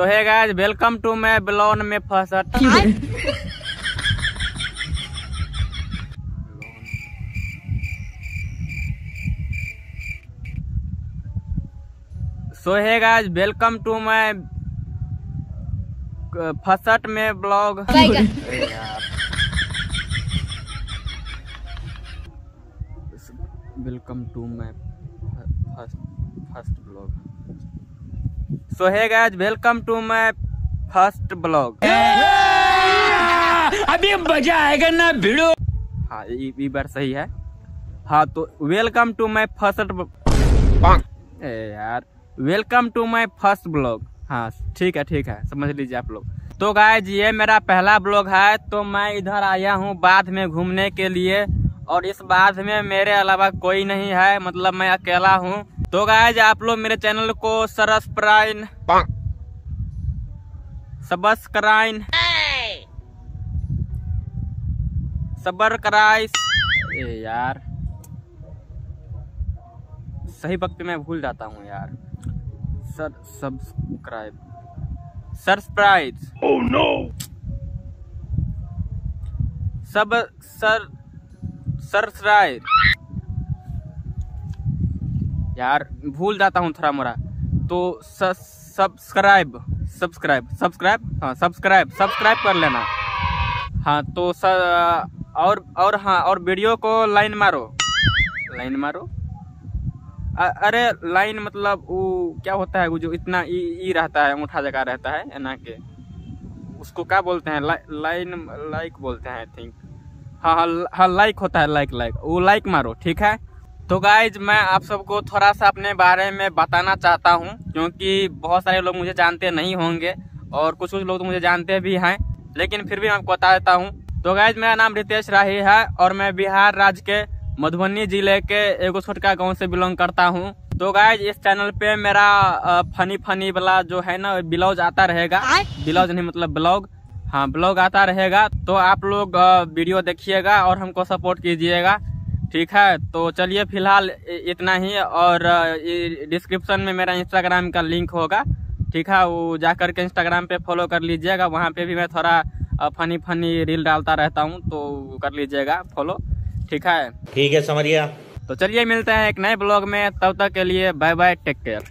So hi guys welcome to my blog में first so hi guys welcome to my first में blog welcome to my first first blog so hi guys welcome to my first blog अभी मज़ा आएगा ना भिड़ो। हाँ ये बार सही है। हाँ तो वेलकम टू माय फ़र्स्ट ए यार welcome to my first blog हाँ ठीक है ठीक है समझ लीजिए आप लोग। तो गाइज़ ये मेरा पहला ब्लॉग है तो मैं इधर आया हूँ बाध में घूमने के लिए। और इस बाध में मेरे अलावा कोई नहीं है मतलब मैं अकेला हूँ। तो गाइज़ आप लोग मेरे चैनल को सरसप्राइन सबस्क्राइन सबर कराइस ए यार सही वक्त मैं भूल जाता हूँ यार। Sir subscribe surprise oh no सब सर सरप्राइज़ यार भूल जाता हूँ थोड़ा मोरा। तो सब्सक्राइब सब्सक्राइब सब्सक्राइब हाँ सब्सक्राइब सब्सक्राइब कर लेना। हाँ तो सर और और हाँ और वीडियो को लाइन मारो। लाइन मारो? अ, अरे लाइन मतलब वो क्या होता है वो जो इतना ई, ई रहता है अंगूठा जगह रहता है ना के? उसको क्या बोलते हैं? ला, लाइन लाइक बोलते हैं आई थिंक हाँ हाँ हाँ लाइक होता है लाइक लाइक वो लाइक मारो ठीक है? तो गाइज़ मैं आप सबको थोड़ा सा अपने बारे में बताना चाहता हूँ क्योंकि बहुत सारे लोग मुझे जानते नहीं होंगे और कुछ कुछ लोग तो मुझे जानते भी हैं लेकिन फिर भी मैं आपको बता देता हूँ। तो गाइज़ मेरा नाम रितेश राही है और मैं बिहार राज्य के मधुबनी ज़िले के एगो छोटका गाँव से बिलोंग करता हूँ। तो गाइज़ इस चैनल पे मेरा फनी फनी वाला जो है ना ब्लाउज आता रहेगा। ब्लाउज नहीं मतलब ब्लॉग। हाँ ब्लॉग आता रहेगा तो आप लोग वीडियो देखिएगा और हमको सपोर्ट कीजिएगा। ठीक है तो चलिए फ़िलहाल इतना ही और डिस्क्रिप्शन में मेरा इंस्टाग्राम का लिंक होगा। ठीक है वो जा कर के इंस्टाग्राम पे फॉलो कर लीजिएगा वहाँ पे भी मैं थोड़ा फनी फनी रील डालता रहता हूँ तो कर लीजिएगा फॉलो ठीक है? ठीक है समरिया। तो चलिए मिलते हैं एक नए ब्लॉग में तब तक के लिए बाय बाय टेक केयर